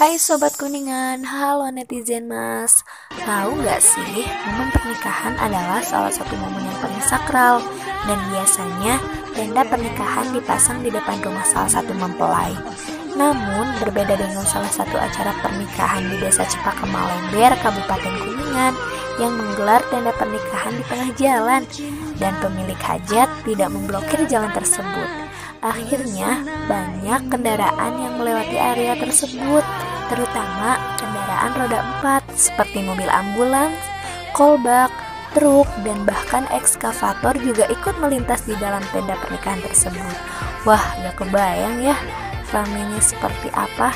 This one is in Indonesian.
Hai Sobat Kuningan, halo netizen mas. Tahu gak sih, momen pernikahan adalah salah satu momen yang paling sakral. Dan biasanya, tenda pernikahan dipasang di depan rumah salah satu mempelai. Namun, berbeda dengan salah satu acara pernikahan di desa Cepaka Malember, Kabupaten Kuningan Yang menggelar tenda pernikahan di tengah jalan Dan pemilik hajat tidak memblokir jalan tersebut Akhirnya, banyak kendaraan yang melewati area tersebut, terutama kendaraan roda empat seperti mobil ambulans, kolbak, truk, dan bahkan ekskavator juga ikut melintas di dalam tenda pernikahan tersebut. Wah, gak kebayang ya, ramenya seperti apa